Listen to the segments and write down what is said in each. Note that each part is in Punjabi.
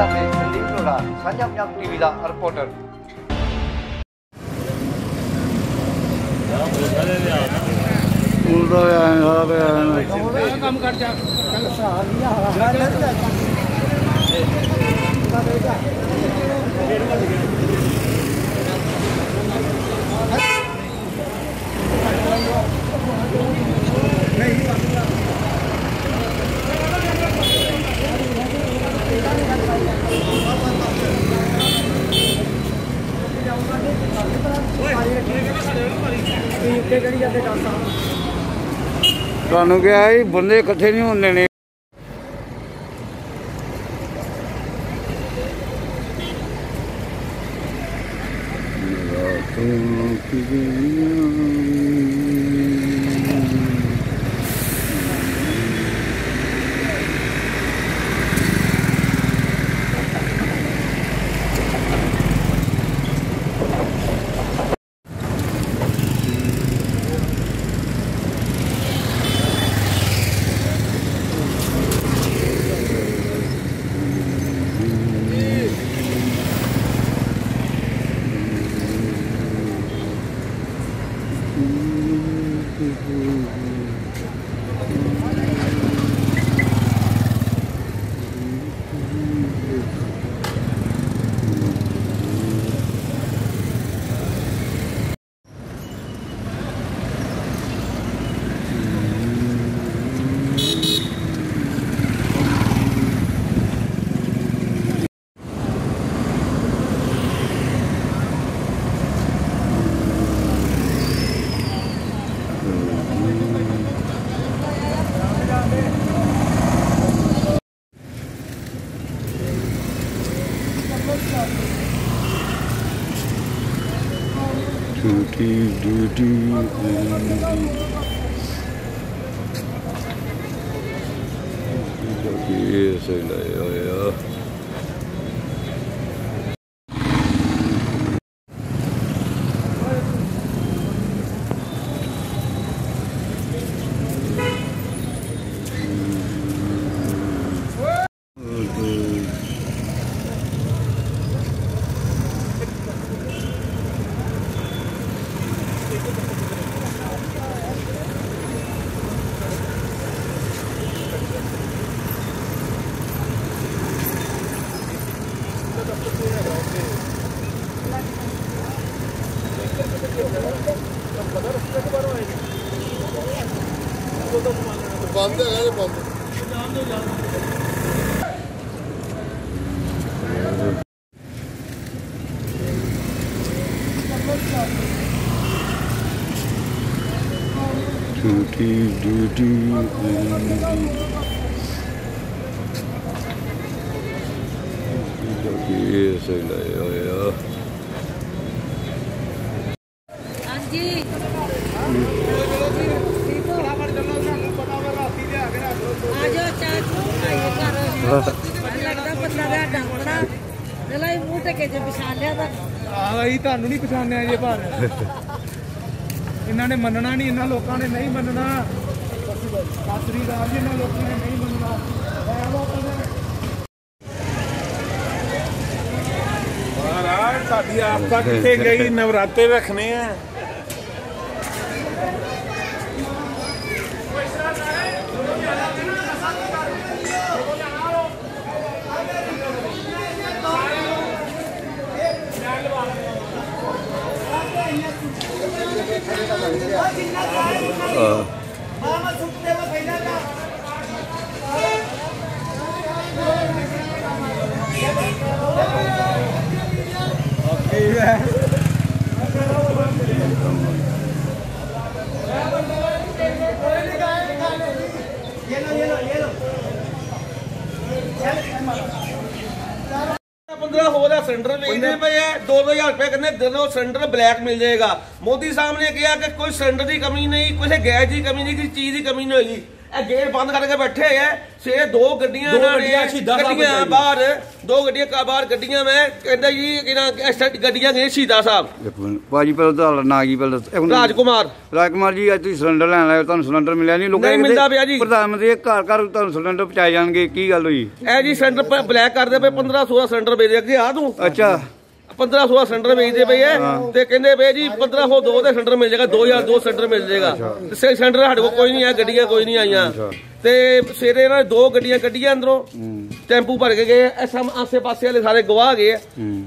ਸਾਹਮਣੇ ਸੰਦੀਪ ਅਰੋੜਾ ਸਾਂਝਾ ਪੰਜਾਬ ਟੀਵੀ ਦਾ ਰਿਪੋਰਟਰ ਉਲਦਾ ਆਇਆ ਹਾਲ ਕੰਮ ਕਰ ਜਾ ਤੁਹਾਨੂੰ ਕਿਹਾ ਸੀ ਬੰਦੇ ਇਕੱਠੇ ਨਹੀਂ ਹੁੰਦੇ ਨੇ ਰਾਤੋਂ ਕੀ ਟੂਟੀ ਡੂਟੀ ਇਹ ਸਹੀ ਲਾਇਆ ਹੋਇਆ ਬੰਦ ਹੈਗਾ ਜੇ ਬੰਦ। ਟੂਟੀ ਡੂਟੀ ਇਹ ਸਹੀ ਲਾਇਆ ਹੋਇਆ ਹਾਂਜੀ ਆ ਚਾਚੂ ਆਏ ਘਰ ਲੱਗਦਾ ਬੰਦਾ ਦਾ ਡਾਂਪੜਾ ਨਲਾਈ ਮੂੰਹ ਤੇ ਕੇ ਜੇ ਵਿਛਾ ਲਿਆ ਤਾਂ ਆ ਗਈ ਤੁਹਾਨੂੰ ਨਹੀਂ ਪਛਾਣਿਆ ਜੇ ਪਰ ਇਹਨਾਂ ਨੇ ਮੰਨਣਾ ਨਹੀਂ ਇਹਨਾਂ ਲੋਕਾਂ ਨੇ ਨਹੀਂ ਮੰਨਣਾ ਸਾਸਰੀ ਰਾਜ ਇਹਨਾਂ ਲੋਕਾਂ ਨੇ ਨਹੀਂ ਮੰਨਣਾ ਐ ਲੋਕਾਂ ਸਾਡੀ ਆਸਤਾ ਕਿੱਥੇ ਗਈ? ਨਵਰਾਤੇ ਰੱਖਣੇ ਆ ਪੰਦਰਾਂ ਹੋਰ ਆ ਸਿਲੰਡਰ ਵੇਚਦੇ ਪਏ ਆ 2000 ਰੁਪਏ ਕਹਿੰਦੇ ਦਿਨੋਂ ਸਿਲੰਡਰ ਬਲੈਕ ਮਿਲ ਜਾਏਗਾ। ਮੋਦੀ ਸਾਹਿਬ ਨੇ ਕਿਹਾ ਕਿ ਕੋਈ ਸਿਲੰਡਰ ਦੀ ਕਮੀ ਨਹੀਂ ਕੋਈ ਗੈਸ ਦੀ ਕਮੀ ਨਹੀਂ ਕਿਸੇ ਚੀਜ਼ ਦੀ ਕਮੀ ਨਹੀਂ ਹੋਏਗੀ। ਇਹ ਗੇਟ ਬੰਦ ਕਰਕੇ ਬੈਠੇ ਐ ਸੇ ਦੋ ਗੱਡੀਆਂ ਇਹਨਾਂ ਨੇ ਗੱਡੀਆਂ। ਬਾਹਰ ਦੋ ਗੱਡੀਆਂ ਕਾ ਬਾਹਰ ਗੱਡੀਆਂ ਮੈਂ। ਕਹਿੰਦਾ ਜੀ ਕਿਹਨਾਂ ਐਸਟ ਗੱਡੀਆਂ ਗਏ ਸ਼ਹੀਦਾਂ ਸਾਹਿਬ। ਭਾਜੀ ਪਹਿਲਾਂ ਤੁਹਾਡਾ ਨਾਂ ਕੀ ਪਹਿਲਾਂ ਇੱਕ ਮਿੰਟ। ਰਾਜਕੁਮਾਰ। ਰਾਜਕੁਮਾਰ ਜੀ ਅੱਜ ਤੁਸੀਂ ਸਿਲੰਡਰ ਲੈਣ ਆਏ ਹੋ, ਤੁਹਾਨੂੰ ਸਿਲੰਡਰ ਮਿਲਿਆ ਨਹੀਂ? ਲੋਕਾਂ ਨਹੀਂ ਨੇ ਮਿਲਦਾ ਪਿਆ ਜੀ। ਪ੍ਰਧਾਨ ਮੰਤਰੀ ਘਰ ਘਰ ਤੁਹਾਨੂੰ ਸਿਲੰਡਰ ਪਹੁੰਚਾਏ ਜਾਣਗੇ ਕੀ ਗੱਲ ਹੋਈ? ਇਹ ਜੀ ਸਿਲੰਡਰ ਬਲੈਕ ਕਰਦੇ ਪਏ 15 16 ਸਿਲੰਡਰ ਵੇਚਦੇ ਅੱਗੇ ਆ ਤੂੰ। ਅੱਛਾ। 15 16 ਸਿਲੰਡਰ ਵੇਚਦੇ ਪਏ ਐ ਤੇ ਕਹਿੰਦੇ ਪਏ ਜੀ 1502 ਦੇ ਸਿਲੰਡਰ ਮਿਲ ਜਾਏਗਾ 2002 ਸਿਲੰਡਰ ਮਿਲ ਜਾਏਗਾ। ਤੇ ਸੇ ਸਿਲੰਡਰ ਸਾਡੇ ਕੋਲ ਕੋਈ ਨਹੀਂ ਆ ਗੱਡੀਆਂ ਕੋਈ ਨਹੀਂ ਆਈਆਂ। ਤੇ ਸਵੇਰੇ ਇਹਨਾਂ ਨੇ ਦੋ ਗੱਡੀਆਂ ਕੱਢੀਆਂ ਅੰਦਰੋਂ ਟੈਂਪੂ ਭਰ ਕੇ ਗਏ ਐ ਸਮ ਆਸੇ ਪਾਸੇ ਵਾਲੇ ਸਾਰੇ ਗਵਾਹ ਗਏ।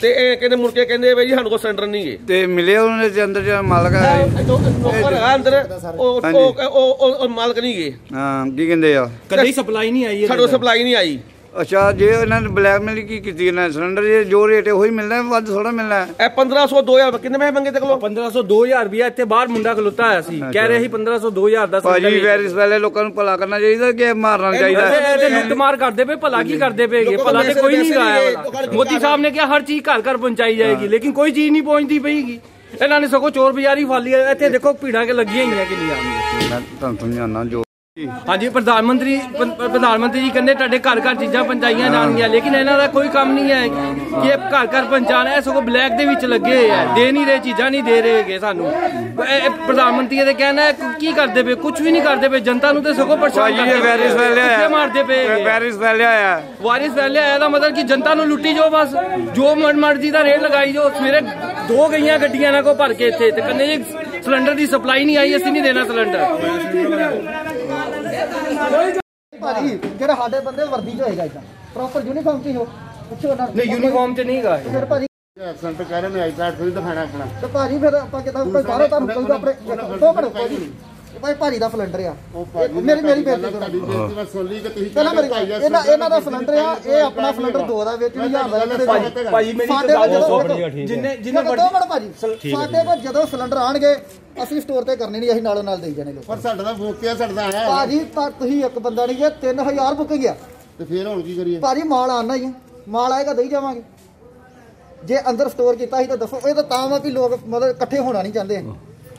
ਤੇ ਇਹ ਕਹਿੰਦੇ ਮੁੜ ਕੇ ਕਹਿੰਦੇ ਜੀ ਸਾਡੇ ਕੋਲ ਸਿਲੰਡਰ ਨਹੀਂ ਗਏ ਤੇ ਮਿਲੇ ਉਹਨਾਂ ਦੇ ਅੰਦਰ ਜਿਹੜਾ ਮਾਲਕ ਹੈ ਨੌਕਰ ਹੈਗਾ ਅੰਦਰ ਉਹ। ਉਹ ਉਹ- ਉਹ ਉਹ ਮਾਲਕ ਨਹੀਂ ਗਏ ਹਾਂ ਕੀ ਕਹਿੰਦੇ ਆ? ਕਦੇ ਸਪਲਾਈ ਨਹੀਂ ਆਈ ਸਾਡੇ ਕੋਲ ਸਪਲਾਈ ਨਹੀਂ ਆਈ। ਅੱਛਾ ਜੇ ਇਹਨਾਂ ਨੇ ਬਲੈਕਮੇਲ ਕੀ ਕੀਤੀ ਇਹਨਾਂ ਨੇ? ਸਿਲੰਡਰ ਜੇ ਜੋ ਰੇਟ ਹੈ ਉਹੀ ਮਿਲਣਾ ਹੈ, ਵੱਧ ਥੋੜਾ ਮਿਲਣਾ ਹੈ। ਇਹ 1500 2000 ਕਿੰਨੇ ਪੈਸੇ ਮੰਗੇ ਤੇ ਕੋਲੋਂ? 1500 2000 ਰੁਪਇਆ ਇੱਥੇ ਬਾਹਰ ਮੁੰਡਾ ਖਲੋਤਾ ਹੋਇਆ ਸੀ। ਕਹਿ ਰਿਹਾ ਸੀ 1500 2000 ਦਾ ਭਾਜੀ ਵੈਰਿਸ ਪਹਿਲੇ ਲੋਕਾਂ ਨੂੰ ਭਲਾ ਕਰਨਾ ਚਾਹੀਦਾ ਕਿ ਮਾਰਨਾ ਚਾਹੀਦਾ ਇਹ ਤੇ ਲੁੱਟ ਮਾਰ ਕਰਦੇ ਪਏ ਭਲਾ ਕੀ ਕਰਦੇ ਪਏਗੇ ਭਲਾ ਤੇ ਕੋਈ ਨਹੀਂ ਆਇਆ ਮੋਦੀ ਸਾਹਿਬ ਨੇ ਕਿਹਾ ਹਰ ਚੀਜ਼ ਘਰ ਘਰ ਪਹੁੰਚਾਈ ਜਾਏਗੀ ਲੇਕਿਨ ਕੋਈ ਚੀਜ਼ ਨਹੀਂ ਪਹੁੰਚਦੀ ਪਈਗੀ ਇਹਨਾਂ ਨੇ ਸਗੋਂ ਚੋਰ ਬਾਜ਼ਾਰੀ ਫਾਲੀ ਹੈ ਇੱਥੇ ਦੇਖੋ ਭੀੜਾਂ ਕੇ ਲੱਗੀਆਂ ਹੋਈਆਂ ਕਿੰਨੀਆਂ। ਮੈਂ ਤੁਹਾਨੂੰ ਸਮਝਾਉਣਾ ਜੋ ਹਾਂਜੀ ਪ੍ਰਧਾਨ ਮੰਤਰੀ ਪ- ਪ੍ਰਧਾਨ ਮੰਤਰੀ ਜੀ ਕਹਿੰਦੇ ਤੁਹਾਡੇ ਘਰ ਘਰ ਚੀਜ਼ਾਂ ਪਹੁੰਚਾਈਆਂ ਜਾਣਗੀਆਂ ਲੇਕਿਨ ਇਹਨਾਂ ਦਾ ਕੋਈ ਕੰਮ ਨਹੀਂ ਹੈ ਕਿ ਇਹ ਘਰ ਘਰ ਪਹੁੰਚਾਣਾ ਹੈ ਸਗੋਂ ਬਲੈਕ ਦੇ ਵਿੱਚ ਲੱਗੇ ਹੋਏ ਆ। ਦੇ ਨਹੀਂ ਰਹੇ ਚੀਜ਼ਾਂ ਨਹੀਂ ਦੇ ਰਹੇ ਹੈਗੇ ਸਾਨੂੰ। ਇਹ- ਇਹ ਪ੍ਰਧਾਨ ਮੰਤਰੀ ਦੇ ਕਹਿਣਾ ਹੈ ਕਿ ਕੀ ਕਰਦੇ ਪਏ? ਕੁਝ ਵੀ ਨਹੀਂ ਕਰਦੇ ਪਏ ਜਨਤਾ ਨੂੰ ਤੇ ਸਗੋਂ ਪਰੇਸ਼ਾਨ ਭਾਜੀ ਕਰਦੇ ਇਹ ਵੈਰਿਸ ਪਏ। ਪਹਿਲੇ ਕਿੱਥੇ ਆਇਆ ਮਾਰਦੇ ਪਏ ਹੈਗੇ। ਵੈਰਿਸ ਪਹਿਲੇ ਆਇਆ। ਵਾਰਿਸ ਆਇਆ ਦਾ ਮਤਲਬ ਕਿ ਜਨਤਾ ਨੂੰ ਲੁੱਟੀ ਜੋ ਬਸ। ਜੋ ਮਨ ਮਰਜ਼ੀ ਦਾ ਰੇਟ ਲਗਾਈ ਜੋ ਸਵੇਰੇ ਦੋ ਗਈਆਂ ਗੱਡੀਆਂ ਇਹਨਾਂ ਕੋ ਭਰ ਕੇ ਇੱਥੇ ਤੇ ਕੰਨੇ ਜੀ ਸਿਲੰਡਰ ਦੀ ਸਪਲਾਈ ਨਹੀਂ ਆਈ ਅਸੀਂ ਨਹੀਂ ਦੇਣਾ ਸਿਲੰਡਰ। ਭਾਜੀ ਜਿਹੜਾ ਸਾਡੇ ਬੰਦੇ ਵਰਦੀ ਚ ਹੋਏਗਾ ਇਦਾਂ। ਪ੍ਰੋਪਰ ਯੂਨੀਫਾਰਮ ਚ ਹੀ ਹੋ ਪੁੱਛੋ ਉਹਨਾਂ ਨੂੰ। ਨਹੀਂ ਯੂਨੀਫਾਰਮ ਚ ਨਹੀਂ ਗਾ ਇਹ। ਫਿਰ ਭਾਜੀ ਐਕਸੈਂਟ ਕਹਿ ਰਹੇ ਨੇ ਆਈ ਕਾਰਡ ਥੋੜੀ ਦਿਖਾਣਾ ਆਪਣਾ। ਤੇ ਭਾਜੀ ਫਿਰ ਆਪਾਂ ਕਿਦਾਂ ਕੋਈ ਬਾਹਰੋਂ ਤੁਹਾਨੂੰ ਕੋਈ ਆਪਣੇ ਮਿੰਟ ਭਾਜੀ ਇਹ ਭਾਈ ਭਾਜੀ ਦਾ ਸਿਲੰਡਰ ਆ। ਉਹ ਭਾਜੀ ਇਹ ਮੇਰੀ ਮੇਰੀ ਬੇਨਤੀ ਤੁਹਾਡੀ ਕਰੋ ਬੇਨਤੀ ਮੈਂ ਸੁਣ ਲਈ ਕਿ ਤੁਸੀਂ ਪਹਿਲਾਂ ਮੇਰੀ ਇਹਨਾਂ ਇਹਨਾਂ ਦਾ ਸਿਲੰਡਰ ਆ ਇਹ ਆਪਣਾ ਸਿਲੰਡਰ ਦੋ? ਦਾ ਵੇਚਣ ਹਜ਼ਾਰ ਦਾ ਕਿਹੜੇ ਦਾ ਭਾਜੀ ਮੇਰੀ ਸਾਡੇ ਤਾਂ ਕੋਲ ਜਦੋਂ ਜਿੰਨੇ ਜਿੰਨੇ ਜਿੰਨੇ ਦੋ ਮਿੰਟ ਭਾਜੀ। ਸਾਡੇ ਕੋਲ ਜਦੋਂ ਸਿਲੰਡਰ ਆਣਗੇ ਅਸੀਂ ਸਟੋਰ ਤੇ ਕਰਨੇ ਨਹੀਂ ਅਸੀਂ ਨਾਲੋਂ ਨਾਲ ਦੇਈ ਜਾਣੇ ਲੋਕ ਪਰ ਸਾਡਾ ਤਾਂ ਫੋਕਿਆ ਸਾਡਾ ਤਾਂ ਆਇਆ ਭਾਜੀ ਤਾਂ ਤੁਸੀਂ ਇੱਕ ਬੰਦਾ ਨਹੀਂ ਜੇ 3000 ਬੁਕਿੰਗ ਆ ਤੇ ਫੇਰ ਹੁਣ ਕੀ ਕਰੀਏ? ਭਾਜੀ ਮਾਲ ਆਣਾ ਹੀ ਆ। ਮਾਲ ਆਏਗਾ ਦੇਈ ਜਾਵਾਂਗੇ। ਜੇ ਅੰਦਰ ਸਟੋਰ ਕੀਤਾ ਸੀ ਤਾਂ ਦੱਸੋ ਇਹ ਤਾਂ ਤਾਂ ਵਾ ਵੀ ਲੋਕ ਮਤਲਬ ਇਕੱਠੇ ਹੋਣਾ ਨਹੀਂ ਚਾਹੁੰਦੇ।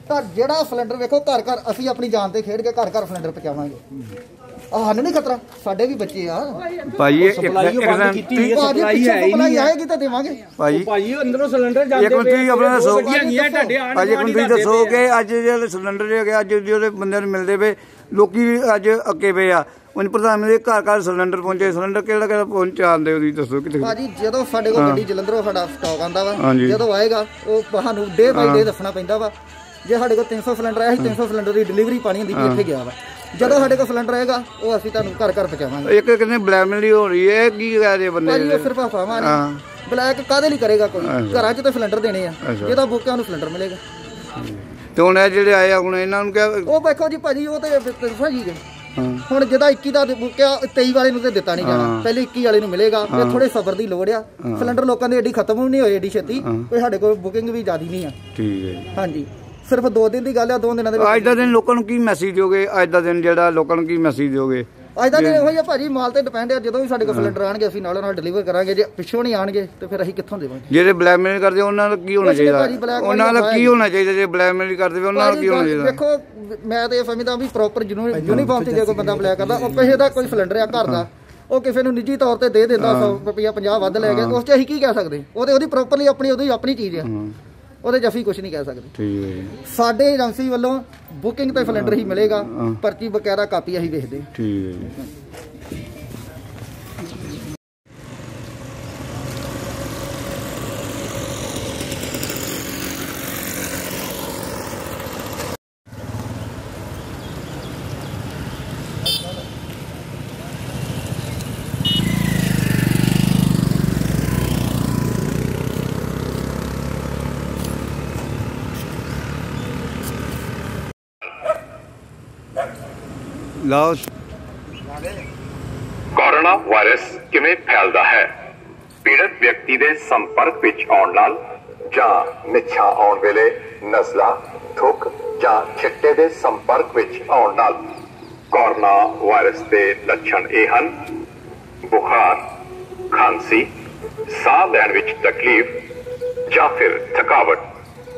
ਤਾਂ ਜਿਹੜਾ ਸਿਲੰਡਰ ਵੇਖੋ ਘਰ ਘਰ ਅਸੀਂ ਆਪਣੀ ਜਾਨ ਤੇ ਖੇਡ ਕੇ ਘਰ ਘਰ ਸਿਲੰਡਰ ਪਹੁੰਚਾਵਾਂਗੇ। ਆਹ ਸਾਨੂੰ ਨਹੀਂ ਖਤਰਾ? ਸਾਡੇ ਵੀ ਬੱਚੇ ਆ। ਭਾਜੀ ਇਹ ਉਹ ਬੰਦ ਕੀਤੀ ਹੋਈ ਹੈ, ਪਿੱਛੋਂ ਹੈ ਹੀ ਸਪਲਾਈ। ਆਏਗੀ ਤਾਂ ਦੇਵਾਂਗੇ। ਭਾਜੀ ਭਾਜੀ ਅੰਦਰੋਂ ਸਿਲੰਡਰ ਇੱਕ ਜਾਂਦੇ ਮਿੰਟ ਤੁਸੀਂ ਆਪਣਾ ਦੱਸੋ। ਅੱਜ ਇੱਕ ਮਿੰਟ ਤੁਸੀਂ ਦੱਸੋ ਕਿ ਅੱਜ ਜਿਹੜੇ ਸਿਲੰਡਰ ਜਿਹੜੇ ਅੱਜ ਜਿਹੜੇ ਬੰਦਿਆਂ ਨੂੰ ਮਿਲਦੇ ਪਏ ਲੋਕੀ ਵੀ ਅੱਜ ਅੱਕੇ ਪਏ ਆ। ਉਹਨ ਪ੍ਰਧਾਨ ਮੰਤਰੀ ਘਰ ਘਰ ਸਿਲੰਡਰ ਪਹੁੰਚੇ। ਸਿਲੰਡਰ ਕਿਹੜਾ ਕਿਹੜਾ ਪਹੁੰਚਾਉਂਦੇ ਤੁਸੀਂ ਦੱਸੋ ਕਿਤੇ। ਭਾਜੀ ਜਦੋਂ ਸਾਡੇ ਕੋਲ ਗੱਡੀ ਜਲੰਧਰੋਂ ਸਾਡਾ ਸਟਾਕ ਆਂਦਾ ਵਾ। ਜਦੋਂ ਆਏਗਾ ਉਹ ਤੁਹਾਨੂੰ ਡੇ ਬਾਈ ਡੇ ਦੱਸਣਾ ਪੈਂਦਾ ਵਾ। ਜੇ ਸਾਡੇ ਕੋਲ 300 ਸਿਲੰਡਰ ਆਇਆ ਸੀ 300 ਸਿਲੰਡਰ ਦੀ ਡਿਲੀਵਰੀ ਪਾਣੀ ਹੁੰਦੀ ਵੀ ਇੱਥੇ ਗਿਆ ਵਾ। ਜਦੋਂ ਸਾਡੇ ਕੋਲ ਸਿਲੰਡਰ ਆਏਗਾ ਉਹ ਅਸੀਂ ਤੁਹਾਨੂੰ ਘਰ ਘਰ ਪਹੁੰਚਾਵਾਂਗੇ। ਇੱਕ ਕਹਿੰਦੇ ਬਲੈਕਮੇਲ ਹੀ ਰਹੀ ਹੈ ਕੀ ਕਹਿ ਰਹੇ ਬੰਦੇ ਉਹ ਸਿਰਫ ਹਾਂ। ਨੇ ਬਲੈਕ ਕਾਦੇ ਲਈ ਕਰੇਗਾ ਕੋਈ? ਘਰਾਂ 'ਚ ਤਾਂ ਸਿਲੰਡਰ ਦੇਣੇ ਆ। ਜਿਹਦਾ ਬੁੱਕਿਆ ਨੂੰ ਸਿਲੰਡਰ ਮਿਲੇਗਾ। ਤੇ ਹੁਣ ਇਹ ਜਿਹੜੇ ਆਏ ਆ ਹੁਣ ਇਹਨਾਂ ਨੂੰ ਕਿਹਾ ਉਹ ਵੇਖੋ ਜੀ ਭਾਜੀ ਉਹ ਤੇ ਦੱਸਾਂ ਜੀ ਹਾਂ। ਹੁਣ ਜਿਹਦਾ 21 ਦਾ ਬੁੱਕਿਆ 23 ਵਾਲੇ ਨੂੰ ਤੇ ਦਿੱਤਾ ਨਹੀਂ ਜਾਣਾ। ਪਹਿਲੇ 21 ਵਾਲੇ ਨੂੰ ਮਿਲੇਗਾ ਇਹ ਥੋੜੇ ਸਬਰ ਦੀ ਲੋੜ ਆ। ਸਿਲੰਡਰ ਲੋਕਾਂ ਦੇ ਏਡੀ ਖਤਮ ਨਹੀਂ ਹੋਈ ਏਡੀ ਛੇਤੀ। ਕੋਈ ਸਾਡੇ ਕੋਲ ਬੁਕਿੰਗ ਵੀ ਜ਼ਿਆਦੀ ਨਹੀਂ ਆ। ਠੀਕ ਹੈ ਜੀ। ਹਾਂਜੀ। ਸਿਰਫ 2 ਦਿਨ ਦੀ ਗੱਲ ਆ 2 ਦਿਨਾਂ ਦੇ ਵਿੱਚ। ਅੱਜ ਦਾ ਦਿਨ ਲੋਕਾਂ ਨੂੰ ਕੀ ਮੈਸੇਜ ਦਿਓਗੇ? ਅੱਜ ਦਾ ਦਿਨ ਜਿਹੜਾ ਲੋਕਾਂ ਨੂੰ ਕੀ ਮੈਸੇਜ ਦਿਓਗੇ? ਅੱਜ ਦਾ ਦਿਨ ਇਹੋ ਹੀ ਆ ਭਾਜੀ ਮਾਲ ਤੇ ਡਿਪੈਂਡ ਆ ਜਦੋਂ ਵੀ ਸਾਡੇ ਕੋਲ ਸਿਲੰਡਰ ਆਣਗੇ ਅਸੀਂ ਨਾਲੋਂ ਨਾਲ ਡਿਲੀਵਰ ਕਰਾਂਗੇ ਜੇ ਪਿੱਛੋਂ ਨਹੀਂ ਆਣਗੇ ਤੇ ਫਿਰ ਅਸੀਂ ਕਿੱਥੋਂ ਦੇਵਾਂਗੇ? ਜਿਹੜੇ ਬਲੈਕਮੇਲ ਕਰਦੇ ਉਹਨਾਂ ਦਾ ਕੀ ਹੋਣਾ ਚਾਹੀਦਾ? ਉਹਨਾਂ ਦਾ ਕੀ। ਹੋਣਾ ਚਾਹੀਦਾ ਜੇ ਬਲੈਕਮੇਲ ਕਰਦੇ ਵੇ ਉਹਨਾਂ ਦਾ ਕੀ ਹੋਣਾ ਚਾਹੀਦਾ? ਦੇਖੋ ਮੈਂ ਤੇ ਇਹ ਸਮਝਦਾ ਵੀ ਪ੍ਰੋਪਰ ਯੂਨੀਫਾਰਮ ਤੇ ਜੇ ਕੋਈ ਬੰਦਾ ਬਲੈਕ ਕਰਦਾ ਉਹ ਕਿਸੇ ਦਾ ਕੋਈ ਸਿਲੰਡਰ ਆ ਘਰ ਦਾ ਉਹ ਕਿਸੇ ਨੂੰ ਨਿੱਜੀ ਤੌਰ ਤੇ ਦੇ ਦਿੰਦਾ 100 ਰੁਪਿਆ 50 ਵੱਧ ਲੈ ਗਿਆ ਉਸ 'ਚ ਅਸੀਂ ਕੀ ਕਹਿ ਸਕਦੇ? ਉਹਦੇ ਉਹਦੀ ਪ੍ਰੋਪਰਲੀ ਆਪਣੀ ਉਹਦੀ ਆਪਣੀ ਚੀਜ਼ ਆ। ਉਹਦੇ ਅਸੀਂ ਕੁਝ ਨਹੀਂ ਕਹਿ ਸਕਦੇ। ਠੀਕ। ਹੈ ਜੀ ਸਾਡੇ ਏਜੰਸੀ ਵੱਲੋਂ ਬੁਕਿੰਗ ਤੇ ਸਿਲੰਡਰ ਹੀ ਮਿਲੇਗਾ ਪਰਚੀ ਬਕਾਇਦਾ ਕਾਪੀ ਅਸੀਂ ਵੇਖਦੇ। ਠੀਕ। ਹੈ ਜੀ ਲਾਓ। ਕੋਰੋਨਾ ਵਾਇਰਸ ਕਿਵੇਂ ਫੈਲਦਾ ਹੈ? ਪੀੜਤ ਵਿਅਕਤੀ ਦੇ ਸੰਪਰਕ ਵਿੱਚ ਆਉਣ ਨਾਲ ਜਾਂ ਨਿਛਾਂ ਆਉਣ ਵੇਲੇ ਨਜ਼ਲਾ ਥੁੱਕ ਜਾਂ ਛਿੱਟੇ ਦੇ ਸੰਪਰਕ ਵਿੱਚ ਆਉਣ ਨਾਲ ਕੋਰੋਨਾ ਵਾਇਰਸ ਦੇ ਲੱਛਣ ਇਹ ਹਨ। ਬੁਖਾਰ, ਖਾਂਸੀ, ਸਾਹ ਲੈਣ ਵਿੱਚ ਤਕਲੀਫ ਜਾਂ ਫਿਰ ਥਕਾਵਟ।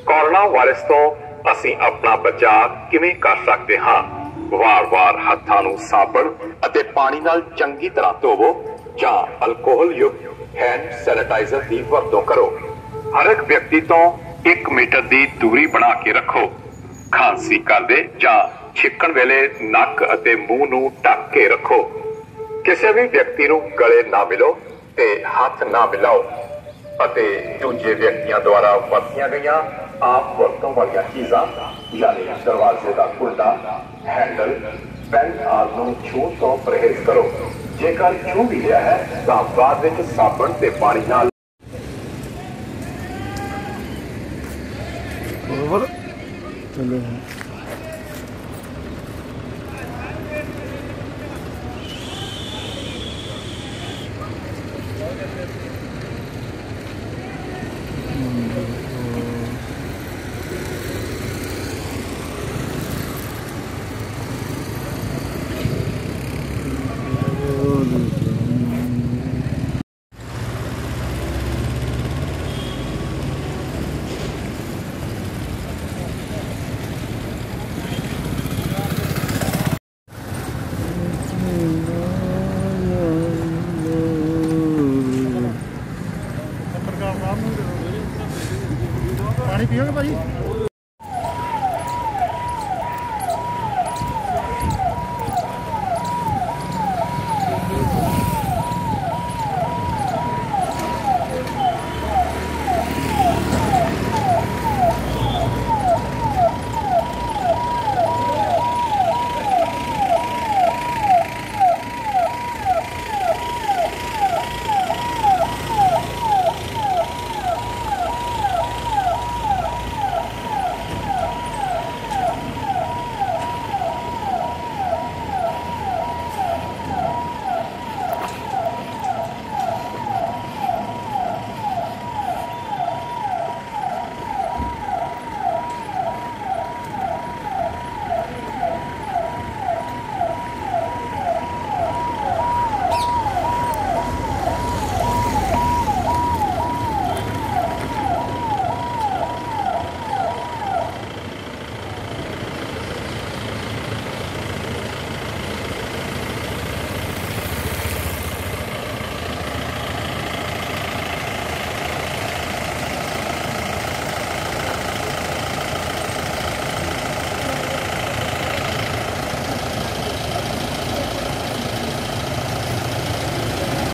ਕੋਰੋਨਾ ਵਾਇਰਸ ਤੋਂ ਅਸੀਂ ਆਪਣਾ ਬਚਾਅ ਕਿਵੇਂ ਕਰ ਸਕਦੇ ਹਾਂ? ਵਾਰ-ਵਾਰ ਹੱਥਾਂ ਨੂੰ ਸਾਬਣ ਅਤੇ ਪਾਣੀ ਨਾਲ ਚੰਗੀ ਤਰ੍ਹਾਂ ਧੋਵੋ ਜਾਂ ਅਲਕੋਹਲ ਯੁਕਤ ਹੈਂਡ ਸੈਨੀਟਾਈਜ਼ਰ ਦੀ ਵਰਤੋਂ ਕਰੋ। ਹਰ ਇੱਕ ਵਿਅਕਤੀ ਤੋਂ 1 ਮੀਟਰ ਦੀ ਦੂਰੀ ਬਣਾ ਕੇ ਰੱਖੋ। ਖਾਂਸੀ ਕਰਦੇ ਜਾਂ ਛਿੱਕਣ ਵੇਲੇ ਨੱਕ ਅਤੇ ਮੂੰਹ ਨੂੰ ਢੱਕ ਕੇ ਰੱਖੋ। ਕਿਸੇ ਵੀ ਵਿਅਕਤੀ ਨੂੰ ਗਲੇ ਨਾ ਮਿਲੋ ਤੇ ਹੱਥ ਨਾ ਮਿਲਾਓ। ਅਤੇ ਦੂਜੇ ਵਿਅਕਤੀਆਂ ਦੁਆਰਾ ਵਰਤੀਆਂ ਗਈਆਂ ਆਪ ਵਰਤੋਂ ਵਾਲੀਆਂ ਚੀਜ਼ਾਂ, ਯਾਨੀ ਦਰਵਾਜ਼ੇ ਦਾ ਕੁੰਡਾ ਹੈਂਡਲ ਪੈਨ ਆਦਿ ਨੂੰ ਛੂਹ ਤੋਂ ਪਰਹੇਜ਼ ਕਰੋ। ਜੇਕਰ ਛੂਹ ਵੀ ਲਿਆ ਹੈ ਤਾਂ ਬਾਅਦ ਵਿੱਚ ਸਾਬਣ ਤੇ ਪਾਣੀ ਨਾਲ ਓਵਰ ਚਲੋ। ਪਾਣੀ ਪੀਓਗੇ ਭਾਜੀ